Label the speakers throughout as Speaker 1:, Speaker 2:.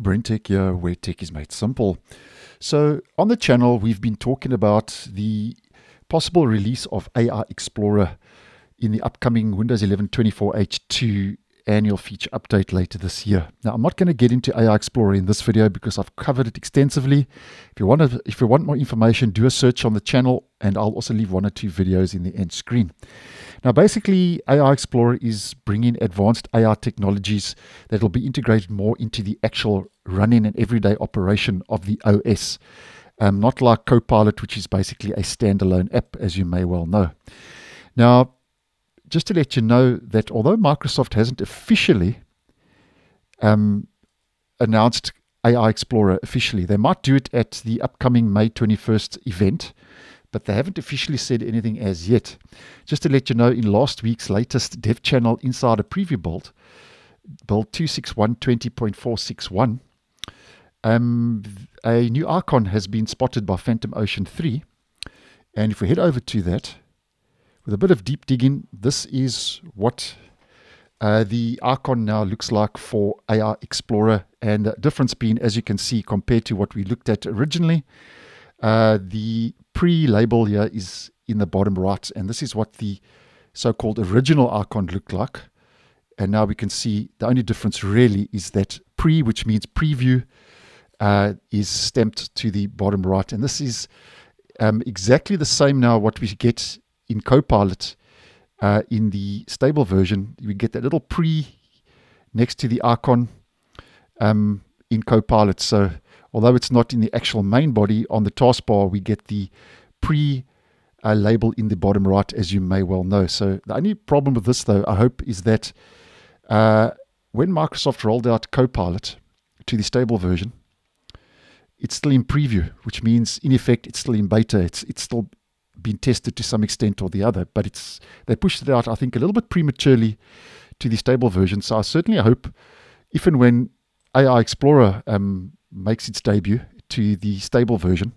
Speaker 1: BrenTech here, where tech is made simple. So, on the channel, we've been talking about the possible release of AI Explorer in the upcoming Windows 11 24H2 annual feature update later this year. Now, I'm not going to get into AI Explorer in this video because I've covered it extensively. If you want to, if you want more information, do a search on the channel, and I'll also leave one or two videos in the end screen. Now, basically, AI Explorer is bringing advanced AI technologies that will be integrated more into the actual running and everyday operation of the OS. Um, not like Copilot, which is basically a standalone app, as you may well know. Now, just to let you know that although Microsoft hasn't officially um, announced AI Explorer officially, they might do it at the upcoming May 21st event, but they haven't officially said anything as yet. Just to let you know, in last week's latest Dev Channel Insider Preview build, build 26120.461, um, a new icon has been spotted by PhantomOfEarth. And if we head over to that, with a bit of deep digging, this is what uh, the icon now looks like for AI Explorer. And the difference being, as you can see, compared to what we looked at originally, uh, the pre-label here is in the bottom right. And this is what the so-called original icon looked like. And now we can see the only difference really is that pre, which means preview, uh, is stamped to the bottom right. And this is um, exactly the same now what we get in Copilot, uh, in the stable version, we get that little pre next to the icon um, in Copilot. So although it's not in the actual main body on the taskbar, we get the pre uh, label in the bottom right, as you may well know. So the only problem with this, though, I hope, is that uh, when Microsoft rolled out Copilot to the stable version, it's still in preview, which means in effect it's still in beta. It's it's still been tested to some extent or the other, but it's they pushed it out, I think, a little bit prematurely to the stable version. So I certainly hope, if and when AI Explorer um, makes its debut to the stable version,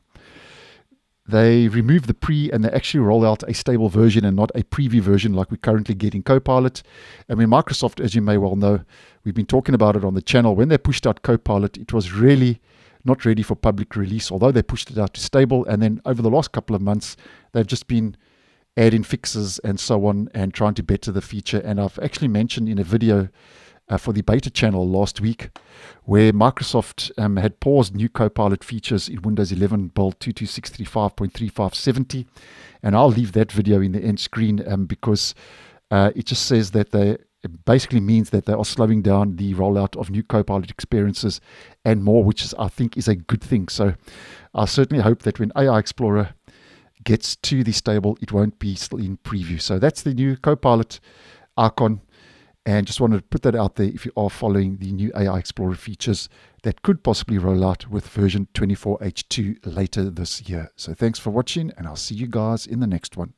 Speaker 1: they remove the pre and they actually roll out a stable version and not a preview version like we currently get in Copilot. I mean, Microsoft, as you may well know, we've been talking about it on the channel. When they pushed out Copilot, it was really not ready for public release, although they pushed it out to stable. And then over the last couple of months, they've just been adding fixes and so on and trying to better the feature. And I've actually mentioned in a video uh, for the beta channel last week where Microsoft um, had paused new Copilot features in Windows 11 build 22635.3570. And I'll leave that video in the end screen um, because uh, it just says that they it basically means that they are slowing down the rollout of new Copilot experiences and more, which is, I think is a good thing. So I certainly hope that when AI Explorer gets to the stable, it won't be still in preview. So that's the new Copilot icon. And just wanted to put that out there if you are following the new AI Explorer features that could possibly roll out with version 24H2 later this year. So thanks for watching, and I'll see you guys in the next one.